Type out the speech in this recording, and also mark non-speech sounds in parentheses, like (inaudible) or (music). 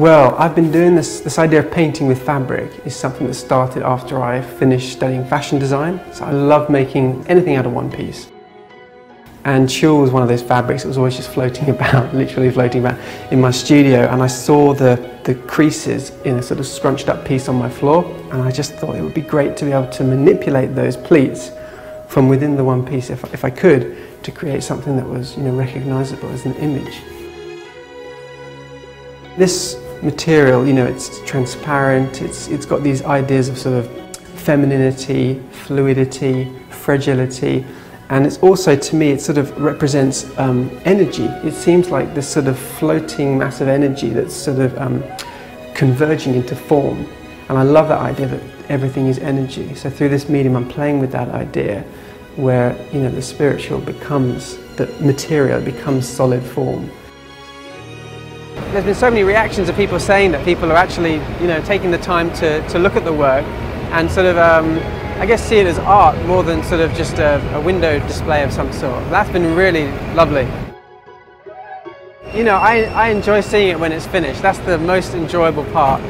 Well, I've been doing this, this idea of painting with fabric is something that started after I finished studying fashion design. So I love making anything out of one piece. And tulle was one of those fabrics that was always just floating (laughs) about, literally floating about in my studio. And I saw the, the creases in a sort of scrunched up piece on my floor. And I just thought it would be great to be able to manipulate those pleats from within the one piece, if, if I could, to create something that was you know, recognizable as an image. This material, you know, it's transparent, it's, it's got these ideas of sort of femininity, fluidity, fragility, and it's also, to me, it sort of represents um, energy. It seems like this sort of floating mass of energy that's sort of um, converging into form. And I love that idea that everything is energy. So through this medium, I'm playing with that idea where, you know, the spiritual becomes, the material becomes solid form. There's been so many reactions of people saying that people are actually, you know, taking the time to, to look at the work and sort of, um, I guess, see it as art more than sort of just a, a window display of some sort. That's been really lovely. You know, I, I enjoy seeing it when it's finished. That's the most enjoyable part.